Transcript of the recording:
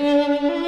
Música